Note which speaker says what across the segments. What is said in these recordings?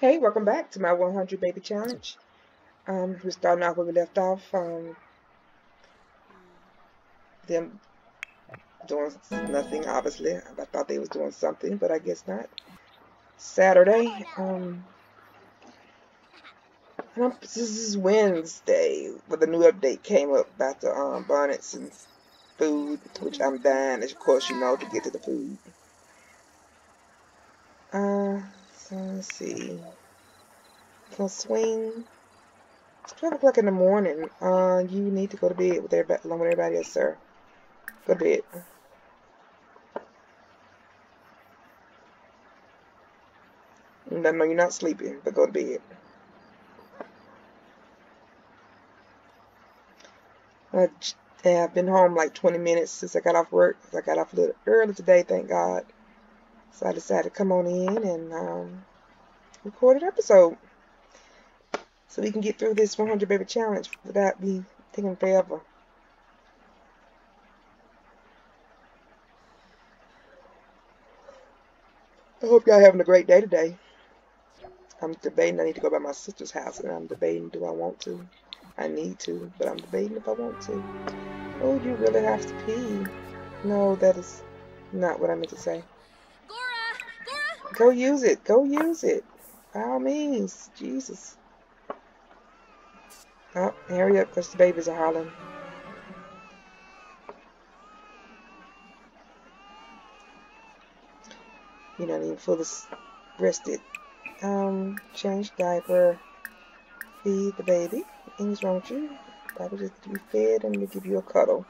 Speaker 1: Hey, welcome back to my 100 baby challenge. Um, we're starting off where we left off. Um, them doing nothing, obviously. I thought they was doing something, but I guess not. Saturday. Um, this is Wednesday, but the new update came up about the um, bonnets and food, which I'm dying, of course, you know, to get to the food. Uh, so let's see. Gonna swing. It's 12 o'clock in the morning. Uh, you need to go to bed with everybody, along with everybody else, sir. Go to bed. No, no, you're not sleeping, but go to bed. I, have been home like 20 minutes since I got off work. I got off a little early today, thank God. So I decided to come on in and um, record an episode so we can get through this 100 baby challenge without me taking forever. I hope y'all having a great day today. I'm debating I need to go by my sister's house and I'm debating do I want to. I need to, but I'm debating if I want to. Oh, you really have to pee. No, that is not what I meant to say. Go use it. Go use it. By all means. Jesus. Oh, hurry up because the babies are hollering. You're not even fully rested. Um, change diaper. Feed the baby. Anything's wrong with you? Baby just to be fed and we give you a cuddle.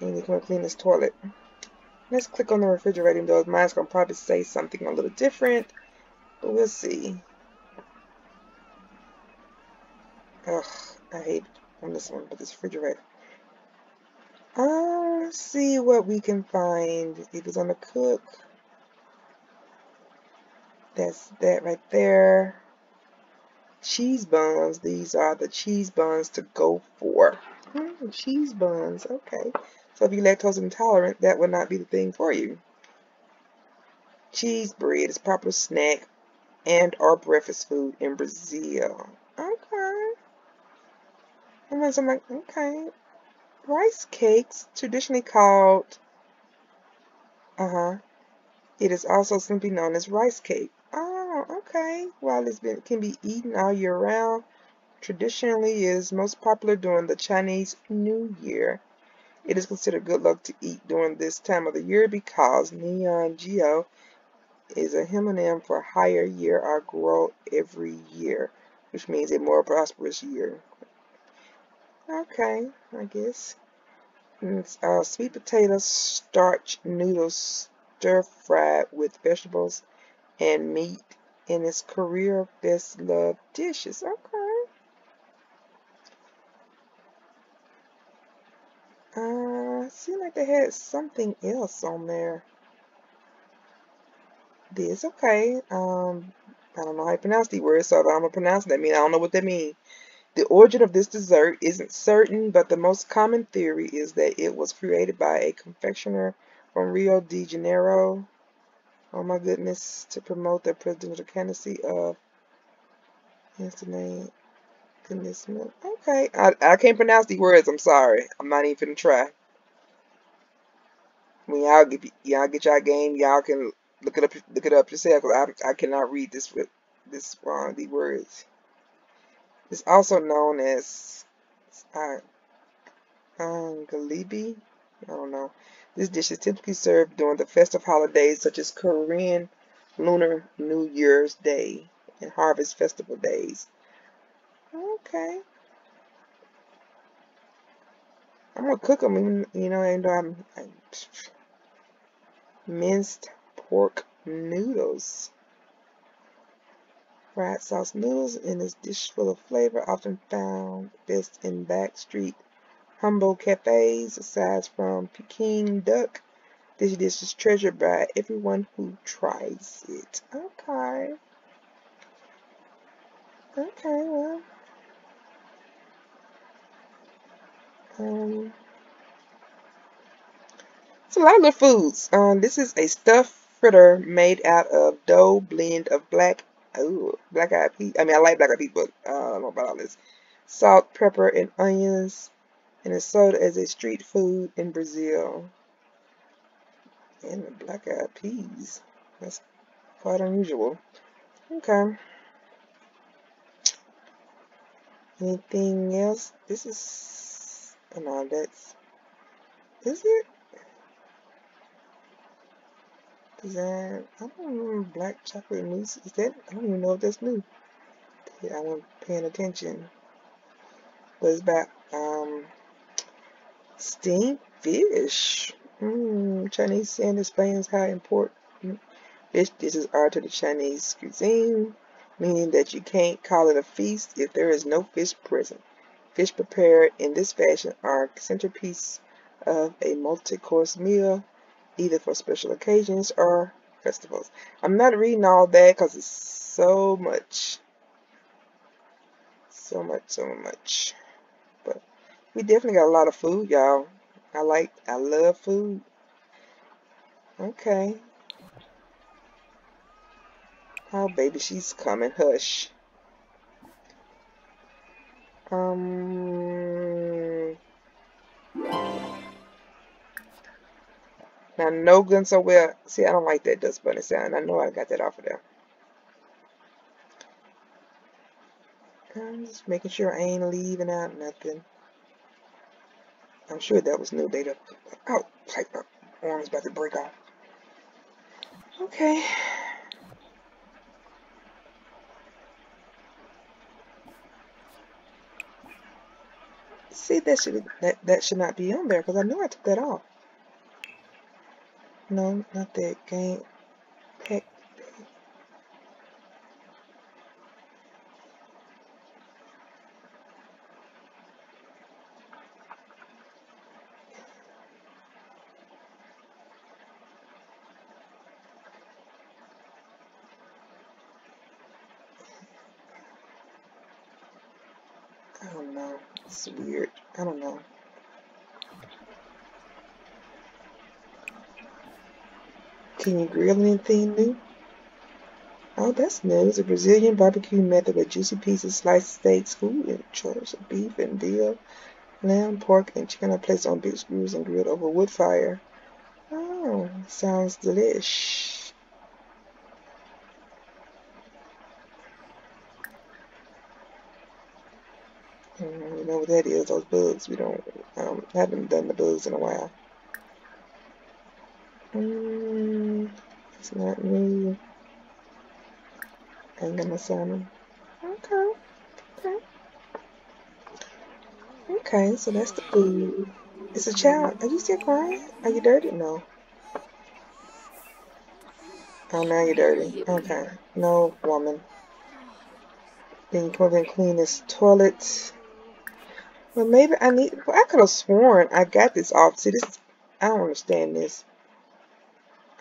Speaker 1: And you can clean this toilet. Let's click on the refrigerator though. Mine's going to probably say something a little different. But we'll see. Ugh, I hate on this one, but this refrigerator. Uh, let's see what we can find. If it's on the cook. That's that right there. Cheese buns. These are the cheese buns to go for. Mm, cheese buns. Okay. So if you're lactose intolerant, that would not be the thing for you. Cheese bread is popular snack and or breakfast food in Brazil. Okay. And then I'm like, okay. Rice cakes, traditionally called, uh-huh. It is also simply known as rice cake. Oh, okay. While it's been can be eaten all year round, traditionally is most popular during the Chinese New Year. It is considered good luck to eat during this time of the year because Neon Geo is a homonym for higher year or grow every year, which means a more prosperous year. Okay, I guess. It's uh, sweet potato starch noodles stir fried with vegetables and meat in its career best loved dishes. Okay. Uh, they had something else on there. This, okay. Um, I don't know how you pronounce the word, so I'm gonna pronounce that. I mean, I don't know what that means. The origin of this dessert isn't certain, but the most common theory is that it was created by a confectioner from Rio de Janeiro. Oh my goodness, to promote the presidential candidacy of. Name. Goodness. Okay. I, I can't pronounce the words. I'm sorry. I'm not even gonna try. When y'all get y'all get y'all game, y'all can look it up look it up yourself because I I cannot read this this uh, the words. It's also known as uh, um, galibi. I don't know. This dish is typically served during the festive holidays such as Korean Lunar New Year's Day and Harvest Festival days. Okay. I'm gonna cook them, you know, and um, minced pork noodles. Fried sauce noodles in this dish full of flavor, often found best in backstreet humble cafes. Aside from Peking duck, this dish is treasured by everyone who tries it. Okay. Okay, well. Um, it's a lot of foods. Um, this is a stuffed fritter made out of dough blend of black Ooh, black eyed peas. I mean, I like black eyed peas, but uh, I don't know about all this. Salt, pepper, and onions, and it's sold as a street food in Brazil. And the black eyed peas. That's quite unusual. Okay. Anything else? This is. Oh no, that's. Is it? Design. I don't remember black chocolate mousse. Is that? I don't even know if that's new. I wasn't paying attention. But it's about um, steamed fish. Mm, Chinese saying explains how important fish dishes are to the Chinese cuisine meaning that you can't call it a feast if there is no fish present. Fish prepared in this fashion are centerpiece of a multi-course meal, either for special occasions or festivals. I'm not reading all that because it's so much. So much, so much. But we definitely got a lot of food, y'all. I like, I love food. Okay. Oh, baby, she's coming. Hush. Um. Now, no gun so well. See, I don't like that dust bunny sound. I know I got that off of there. I'm just making sure I ain't leaving out nothing. I'm sure that was new data. Oh, like my arm's about to break off. Okay. See, that should that that should not be on there because I know I took that off. No, not that game. Heck. I don't know. It's weird. I don't know. Can you grill anything new? Oh, that's new. It's a Brazilian barbecue method with juicy pieces, sliced steaks, food, and choice of beef and veal, lamb, pork, and chicken are placed on big screws and grilled over wood fire. Oh, sounds delish. You know what that is, those bugs. We don't, um, haven't done the bugs in a while. Mm, it's not me. I'm gonna sign them. Okay, okay. Okay, so that's the food. It's a child. Are you still crying? Are you dirty? No. Oh, now you're dirty. Okay. No, woman. Then you come and clean this toilet. Well, maybe I need. Well, I could have sworn I got this off. See, this. I don't understand this.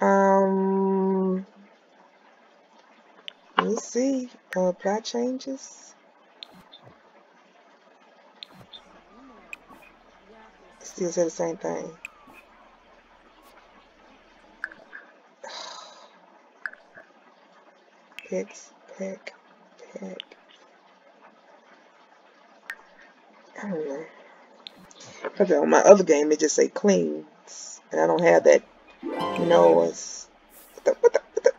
Speaker 1: Um. Let's see. Uh, apply changes. Still say the same thing. Picks, pick, pick. I don't know. Because on my other game, it just say cleans. And I don't have that noise. What the, what the, what the?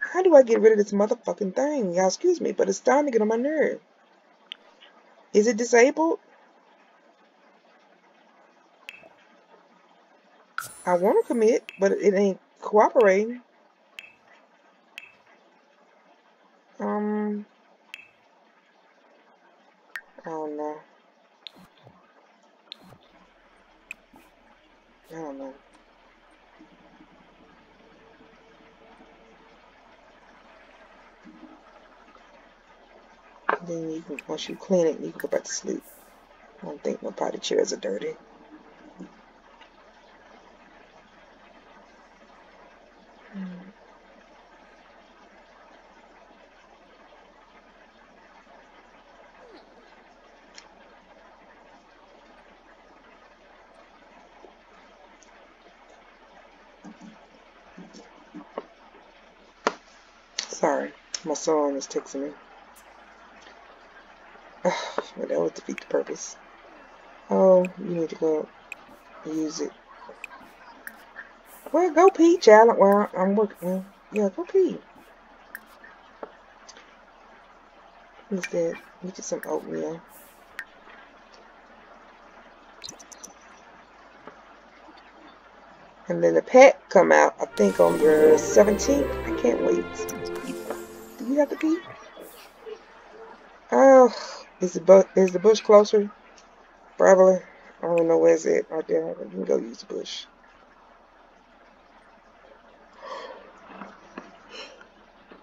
Speaker 1: How do I get rid of this motherfucking thing? Y'all excuse me, but it's starting to get on my nerve. Is it disabled? I want to commit, but it ain't cooperating. Um, I don't Oh, I don't know. Then you can, once you clean it, you can go back to sleep. I don't think my potty chairs are dirty. Mm. Sorry, my son is texting me. But that would defeat the purpose. Oh, you need to go use it. Well, go pee, child. Well, I'm working. Yeah, go pee. Instead, get you some oatmeal. And then the pet come out, I think on the 17th. I can't wait. You have to pee? Oh, is the, is the bush closer? Probably. I don't know where's it right there. You can go use the bush.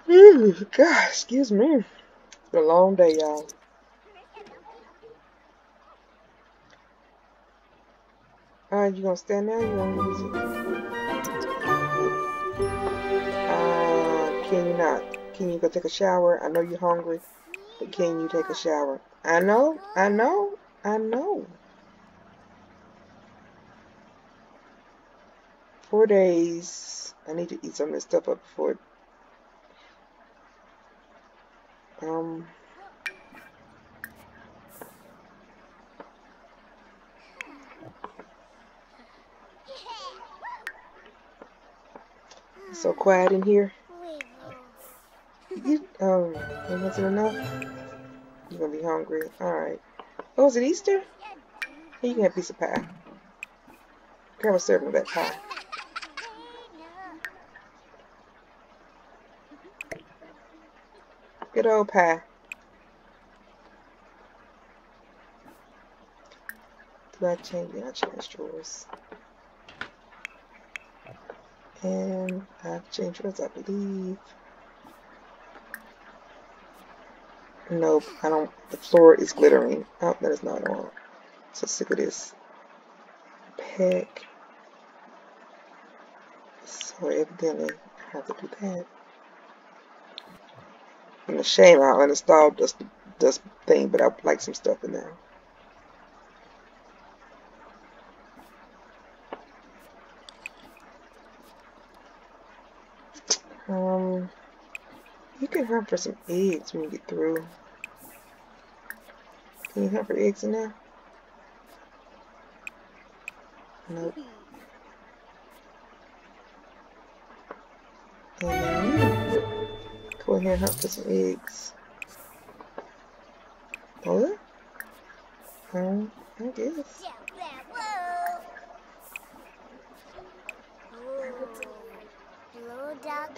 Speaker 1: Ooh, God, excuse me. It's a long day, y'all. Alright, you gonna stand there? You gonna use it? Uh, can you not? Can you go take a shower? I know you're hungry, but can you take a shower? I know, I know, I know. Four days. I need to eat some of this stuff up before. Um. so quiet in here. You, um, wasn't enough? You're gonna be hungry. Alright. Oh, is it Easter? Here, you can have a piece of pie. Grab a serving that pie. Good old pie. Do I change? Yeah, I change drawers. And I've changed drawers, I believe. Nope, I don't. The floor is glittering. Oh, that is not on. So sick of this. Peck. So evidently, I have to do that. And a shame I uninstalled this, this thing, but I like some stuff in there. Um, you can hunt for some eggs when you get through. Can you hunt for eggs in there? Nope. And go ahead and hunt for some eggs. What? Um, I guess.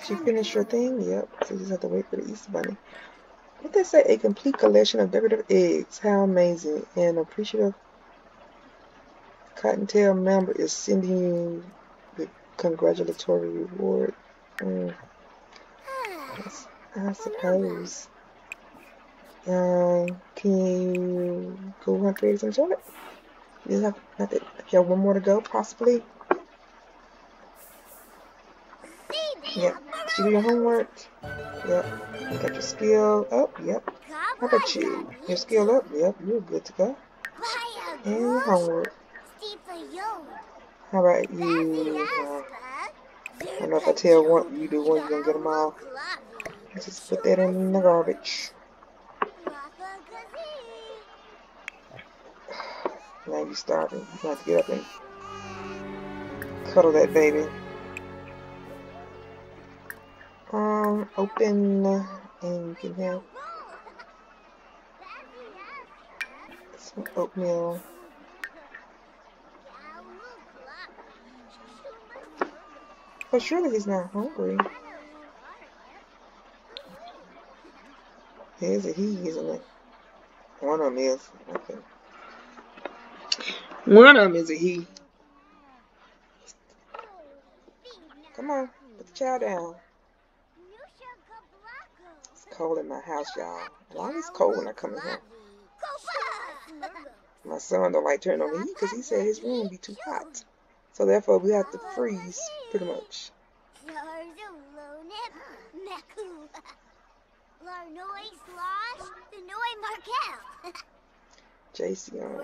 Speaker 1: She finished her thing? Yep. So you just have to wait for the Easter Bunny. What they say? A complete collection of decorative eggs. How amazing. And appreciative Cottontail member is sending you the congratulatory reward. Mm. I suppose. Um, can you go hunt for eggs and enjoy it? You have, have, you have one more to go, possibly. Yep. Did you do your homework? Yep. You got your skill up? Yep. How about you? Your skill up? Yep. You're good to go. And your homework. How about you? I don't know if I tell one you do one, you're gonna get them all. Just put that in the garbage. Now you're starving. You have to get up and cuddle that baby. Um, open and you can have some oatmeal. But surely he's not hungry. Is it he, isn't it? One of them is. Okay. One of them is a he. Come on, put the child down. Cold in my house, y'all. Why is cold when I come in here? My son don't like turning on the heat because he said his room be too hot. So therefore we have to freeze pretty much. JC on.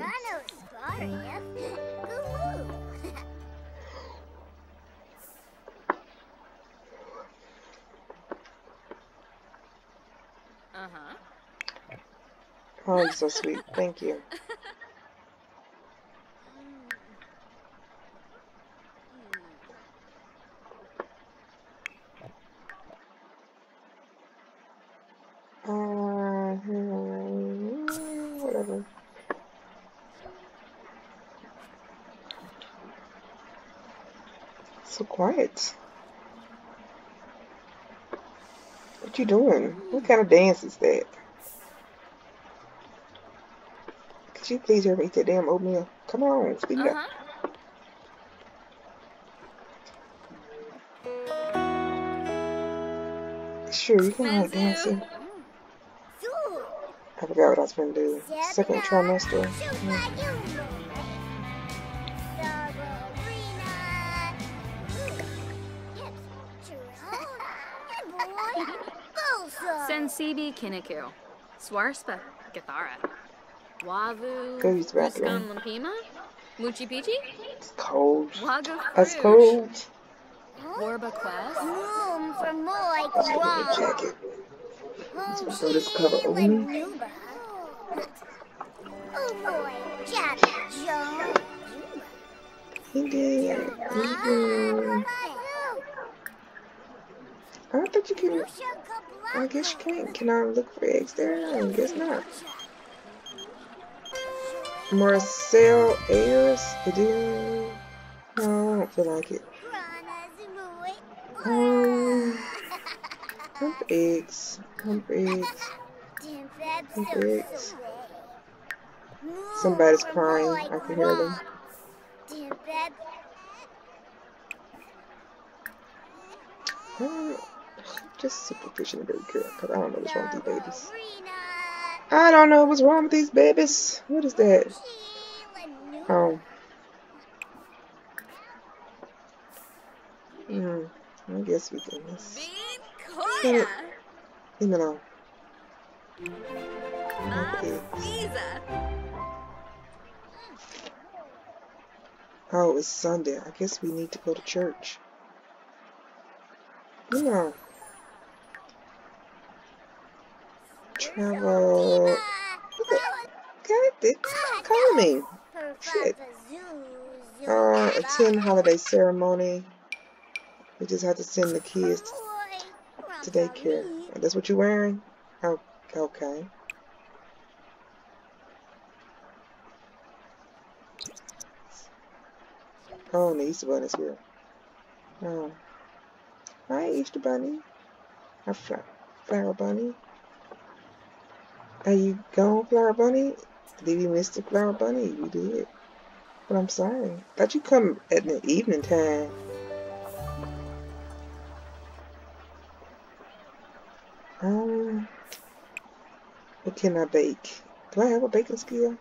Speaker 1: Oh, you're so sweet. Thank you. Uh, whatever. So quiet. What you doing? What kind of dance is that? Could you please hear me eat that damn oatmeal? Come on, speed uh -huh. up. Sure, you can like dancing. I forgot what I was going to do. Second trimester. Mm.
Speaker 2: Sensibi Kiniku. Swarspa Gathara. Wavu.
Speaker 1: Go use the.
Speaker 2: Lampima? Muchi Pichi?
Speaker 1: It's cold. Waga That's cold.
Speaker 2: Warba Quest?
Speaker 3: Room for more Let's
Speaker 1: jacket. Let's this cover over me.
Speaker 3: Oh boy, Jack Jones.
Speaker 1: He did. He did. I thought you can. I guess you can't. Can I look for eggs there? I guess not. Marcel Ayers? No, I don't feel like it. Um, hump eggs. Hump eggs. Hump eggs. Somebody's crying. I can hear them. Um, just superficially very good, because I don't know what's wrong with these babies. I don't know what's wrong with these babies. What is that? Oh. Hmm. I guess we can. Let's... Leave me alone. Oh, it's Sunday. I guess we need to go to church. Yeah. Travel. God, it's coming. Shit. Uh, attend holiday ceremony. We just have to send the kids to daycare. That's what you're wearing? Oh, okay. Oh, the Easter Bunny's here. Oh. Hi, Easter Bunny. Hi, Flower Bunny. Are you gone, Flower Bunny? Did you miss the Flower Bunny? You did. But I'm sorry. Thought you come at the evening time. Um, what can I bake? Do I have a baking skill?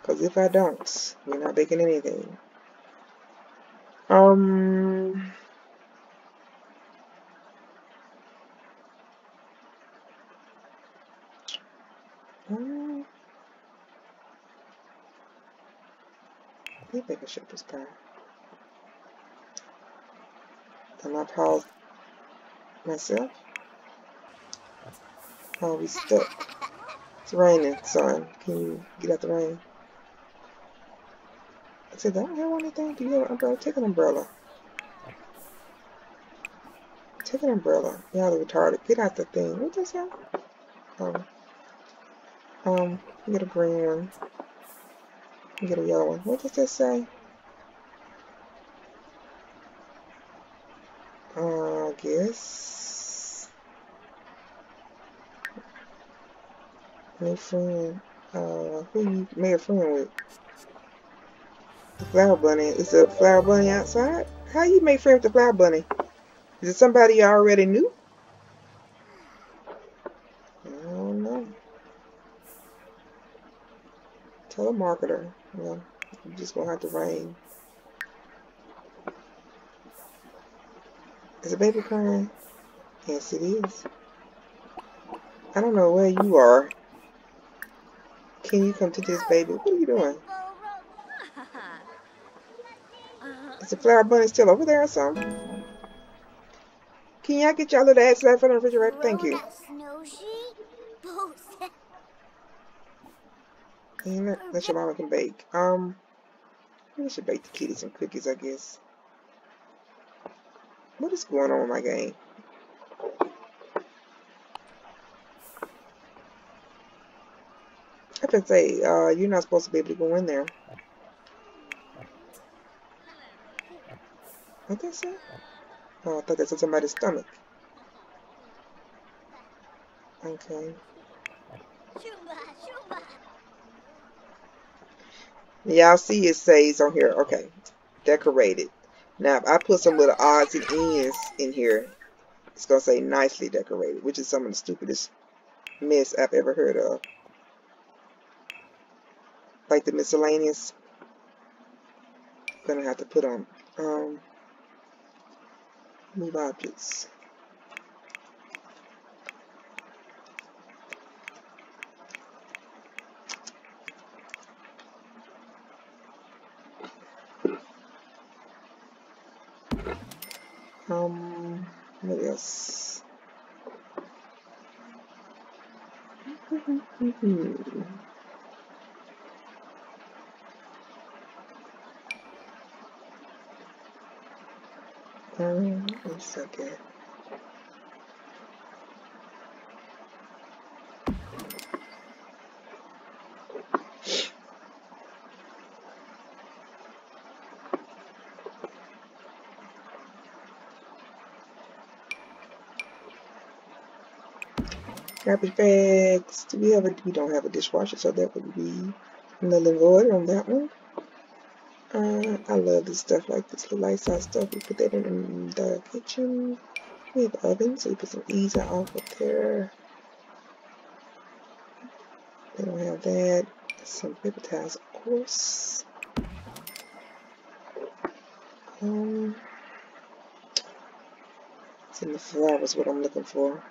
Speaker 1: Because if I don't, we're not baking anything. Um, um I think a shepherd's pie. Am I pause myself? Oh, we stuck. It's raining, son. Can you get out the rain? I said, I don't have anything. Do you have an umbrella? Take an umbrella. Take an umbrella. Yeah, the retarded. Get out the thing. What does that? Um, um, get a green one. Get a yellow one. What does this say? Uh, I guess. Make friend. Uh, who you made a friend with? The flower bunny. Is the flower bunny outside? How you make friends with the flower bunny? Is it somebody you already knew? I don't know. Telemarketer. Well, I'm just gonna have to rain. Is the baby crying? Yes, it is. I don't know where you are. Can you come to this baby? What are you doing? Is the flower bunny still over there or something? Can y'all get y'all little ass out from the refrigerator? Thank you. And that, that your mama can bake. Um, I should bake the kitty some cookies, I guess. What is going on with my game? I can say, uh, you're not supposed to be able to go in there. What they say? Oh, I thought that said somebody's stomach. Okay. Y'all see it says on here, okay, decorated. Now, if I put some little odds and ends in here, it's going to say nicely decorated, which is some of the stupidest mess I've ever heard of. Like the miscellaneous. I'm going to have to put on um, move objects. Um, what else? Um, a second. Garbage bags. Do we have a? We don't have a dishwasher, so that would be null and void on that one. Uh, I love this stuff like this little light size stuff. We put that in the kitchen. We have oven, so we put some easy off up there. They don't have that. Some paper towels, of course. Um, it's in the flowers. What I'm looking for.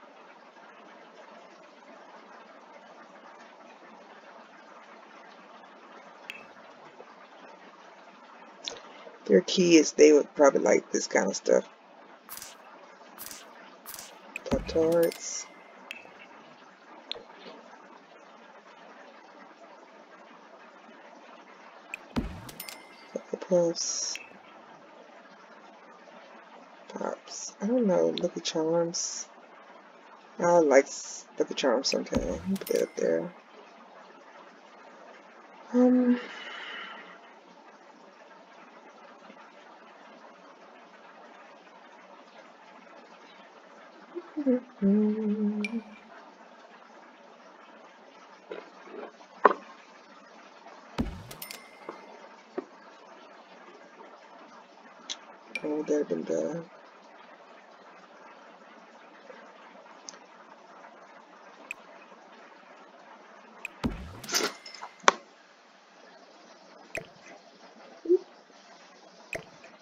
Speaker 1: They're kids, they would probably like this kind of stuff. Pop tarts. Cocoa Puffs. Pops. I don't know, Lucky Charms. I like Lucky Charms sometimes. Put that up there. Um, Oh, that been better.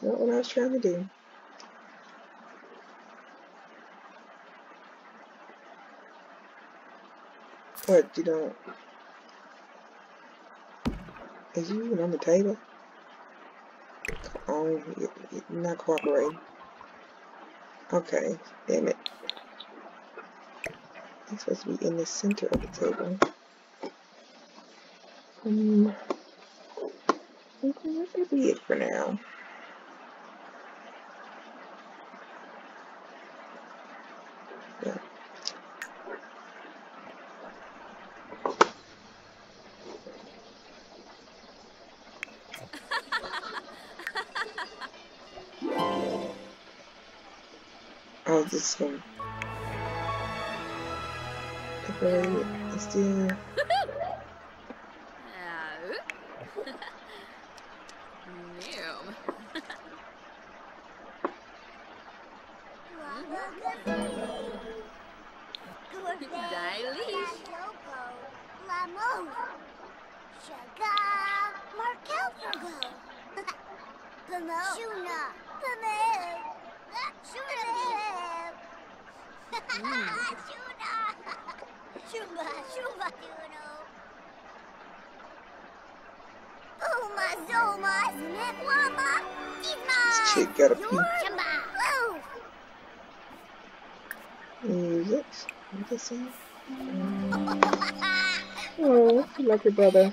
Speaker 1: Not what I was trying to do. What, you don't... Is you even on the table? Oh, not cooperating. Okay, damn it. It's supposed to be in the center of the table. Um, okay, that be it for now. Yeah. This one. Decorate it. oh, like your brother.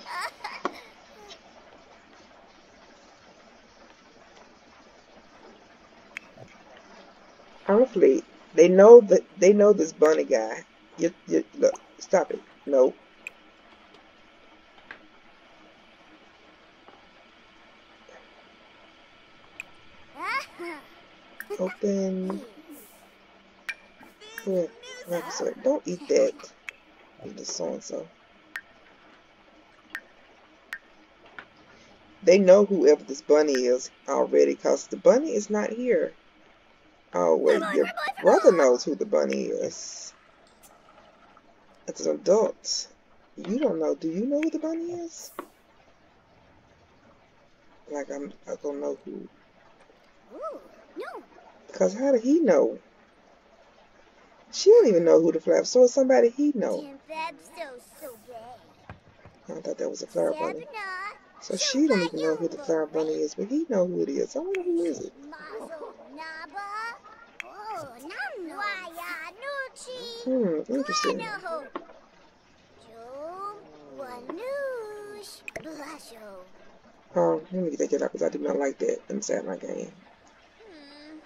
Speaker 1: Honestly, they know that they know this bunny guy. You, you, look, stop it. No. Open. Good. Officer, don't eat that. Eat the so and so. They know whoever this bunny is already because the bunny is not here. Oh, wait, your brother knows who the bunny is. As an adult, you don't know. Do you know who the bunny is? Like, I'm, I don't know who.
Speaker 3: no.
Speaker 1: Because how did he know? She don't even know who the flower. So it's somebody he know.
Speaker 3: Jim Fab so so gay.
Speaker 1: I thought that was a flower bunny. So she don't even know who the flower bunny is, but he know who it is. I wonder who is it.
Speaker 3: Oh, Nam Waya Nuchi.
Speaker 1: Hmm, interesting.
Speaker 3: Idaho. Joe Wanush. Blasho.
Speaker 1: Oh, let me get that out because I do not like that inside my game.
Speaker 3: Hmm.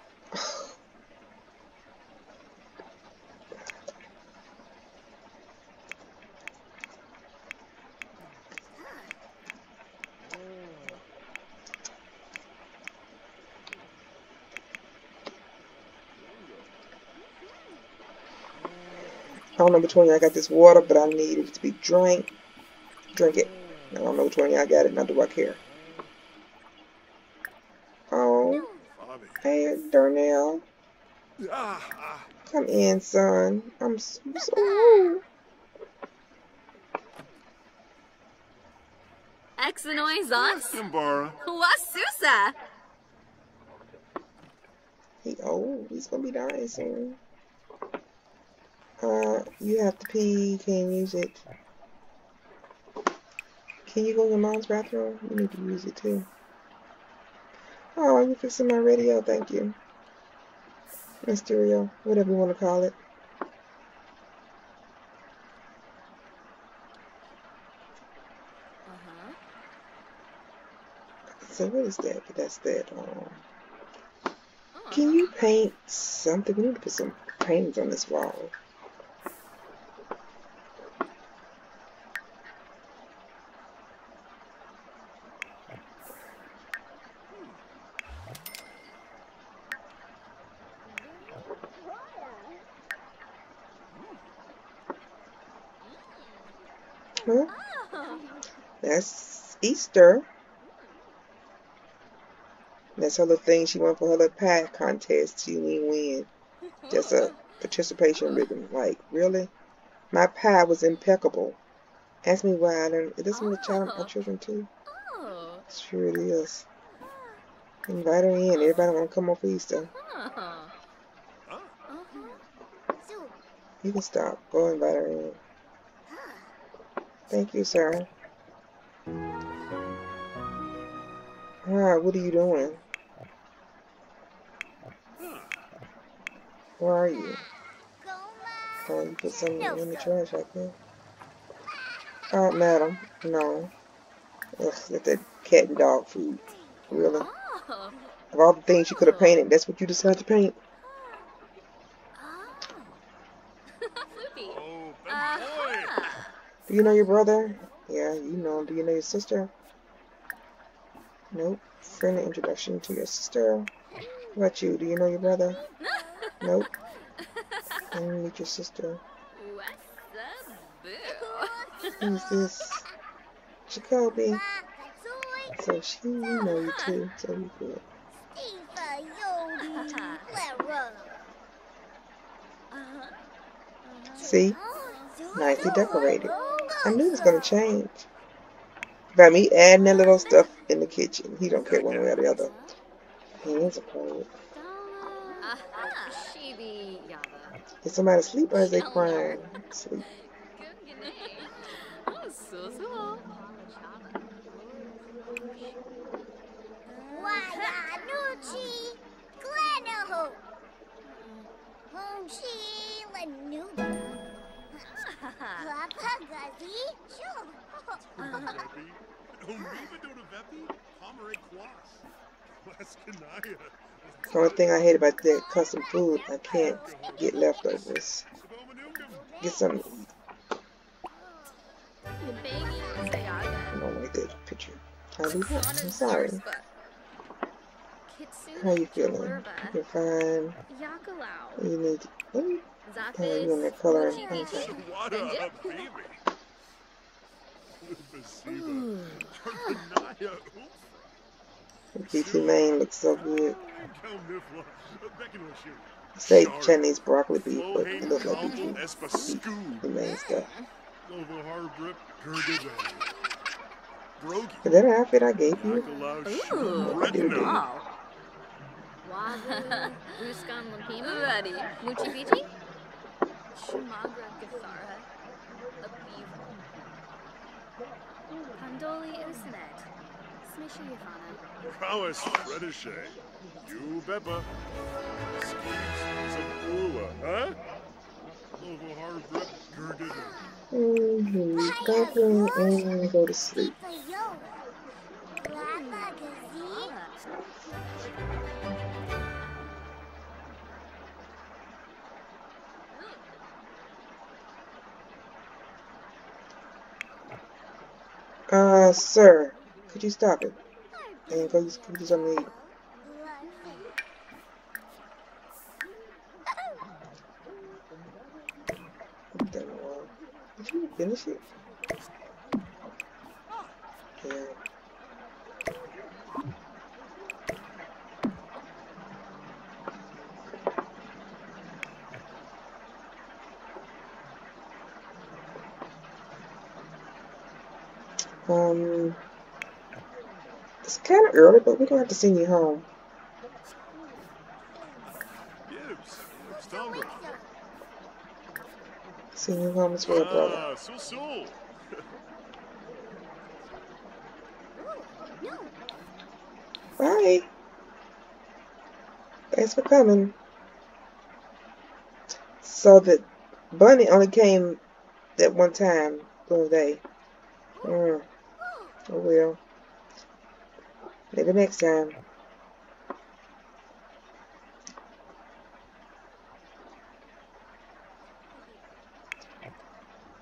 Speaker 1: I don't know which one y'all got this water, but I need it to be drank. Drink it. I don't know which one y'all got it, nor do I care. Oh, hey, Darnell. Come in, son. I'm so, so rude.
Speaker 2: Exanoy Zons? Wasusa!
Speaker 1: He old. He's gonna be dying soon. Uh, you have to pee. Can't use it. Can you go to your mom's bathroom? You need to use it too. Oh, you fixing my radio? Thank you. My stereo, whatever you want to call it.
Speaker 2: Uh-huh.
Speaker 1: So what is that? That's that. Um,
Speaker 2: Oh,
Speaker 1: can you paint something? We need to put some paintings on this wall. Huh?
Speaker 2: Oh.
Speaker 1: Easter. That's her little thing she won for her little pie contest. She didn't win. Just a participation ribbon. Like, really? My pie was impeccable. Ask me why I don't. Is this one of child my children too? Sure it is. Invite her in. Everybody want to come over for Easter. You can stop. Go invite her in. Thank you, sir. Alright, what are you doing? Where are you? Oh, you put something in the trash like that? Oh, uh, madam. No. Ugh, that's that cat and dog food. Really? Of all the things you could have painted, that's what you decided to paint?
Speaker 2: Oh. Floopy.
Speaker 4: Big boy.
Speaker 1: Do you know your brother? Yeah, you know him. Do you know your sister? Nope. Friendly introduction to your sister. What about you? Do you know your brother? Nope. Let me meet your sister. Who's this? Jacoby. So she, you know you too. So you good. See? Nicely decorated. I knew it was gonna change. By me adding that little stuff in the kitchen, he don't care one way or the other. He is a poet.
Speaker 2: Aha. Shibi Yaba.
Speaker 1: Is somebody asleep or is they crying? Sleep.
Speaker 2: Good name. Oh, so so.
Speaker 3: Wayanuchi. Glanaho. Homshi Lanuba. Papagazi. Sure.
Speaker 4: Vepi. Umiva Dona Vepi. Pomere Quas.
Speaker 1: The only thing I hate about that custom food, I can't get leftovers. Get some.
Speaker 2: Your baby Sayaga.
Speaker 1: I don't like that picture. How do that? I'm sorry. How you feeling? You're fine. You need. Let me. Oh, you that coloring. Okay.
Speaker 2: Bichi.
Speaker 4: What
Speaker 2: Benja?
Speaker 4: a baby. Basiva. Laskanaya.
Speaker 1: BT Main looks so good. Say Chinese broccoli beef, but it looks like BT
Speaker 4: Espasku.
Speaker 1: the main stuff.
Speaker 4: Lova Hardrip. Gurgida. Brogi.
Speaker 1: Is that an outfit I gave you?
Speaker 4: Yakalau.
Speaker 2: Ooh.
Speaker 4: Retina.
Speaker 2: Wow. Wabu, Ruskan Lampima. Ready. Muchi Bichi? Shumagra Gathara. A beaver. Pandoli Usinet. Smishy Yafana.
Speaker 4: Prowess Redishay. You Beppa. Skis. Sabula. Huh? Lova Hardrip. Gurgida.
Speaker 1: Mm-hmm. Goblin and go to sleep. Sir, could you stop it? And go use, go do me. Did you finish it? Yeah. Um, it's kind of early, but we're gonna have to send you home. Send you home brother.
Speaker 4: Ah, Sul Sul.
Speaker 3: No.
Speaker 1: Bye. Thanks for coming. So the bunny only came that one time during the day. Mm. Oh well. Maybe next time.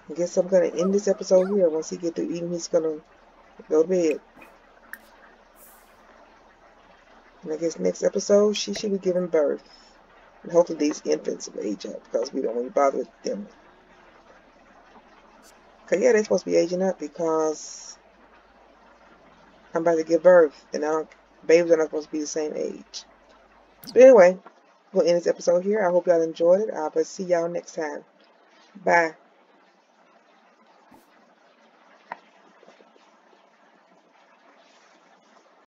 Speaker 1: I guess I'm gonna end this episode here. Once he get through eating, he's gonna go to bed. And I guess next episode she should be giving birth. And hopefully these infants will age up because we don't want to bother with them. Cause yeah, they're supposed to be aging up because I'm about to give birth and I babies are not supposed to be the same age. But anyway, we'll end this episode here. I hope y'all enjoyed it. I'll see y'all next time. Bye.